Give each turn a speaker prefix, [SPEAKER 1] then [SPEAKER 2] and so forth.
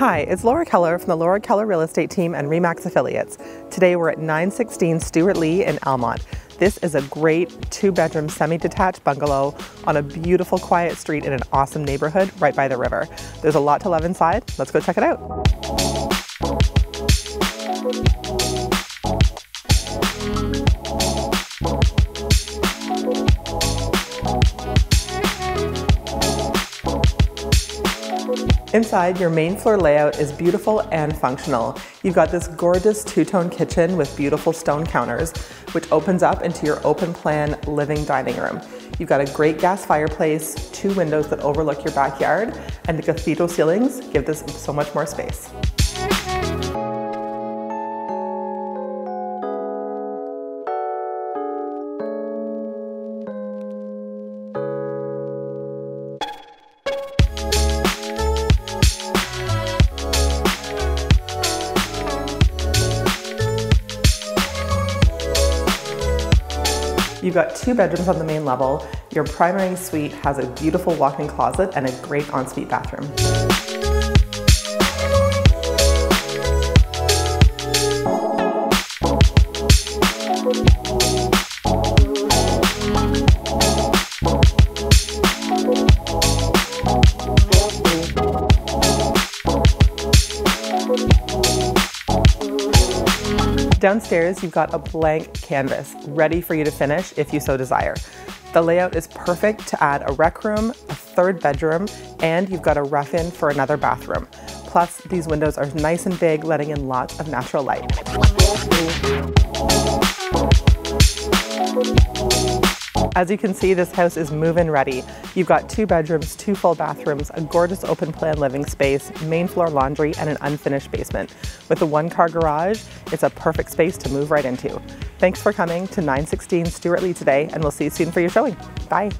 [SPEAKER 1] Hi, it's Laura Keller from the Laura Keller Real Estate Team and REMAX Affiliates. Today we're at 916 Stewart Lee in Almonte. This is a great two bedroom semi detached bungalow on a beautiful quiet street in an awesome neighborhood right by the river. There's a lot to love inside. Let's go check it out. Inside, your main floor layout is beautiful and functional. You've got this gorgeous two-tone kitchen with beautiful stone counters, which opens up into your open plan living dining room. You've got a great gas fireplace, two windows that overlook your backyard, and the cathedral ceilings give this so much more space. You've got two bedrooms on the main level. Your primary suite has a beautiful walk-in closet and a great ensuite bathroom. Downstairs, you've got a blank canvas ready for you to finish if you so desire. The layout is perfect to add a rec room, a third bedroom, and you've got a rough-in for another bathroom. Plus, these windows are nice and big, letting in lots of natural light. As you can see, this house is move-in ready. You've got two bedrooms, two full bathrooms, a gorgeous open plan living space, main floor laundry, and an unfinished basement. With a one-car garage, it's a perfect space to move right into. Thanks for coming to 916 Stewart Lee today, and we'll see you soon for your showing. Bye.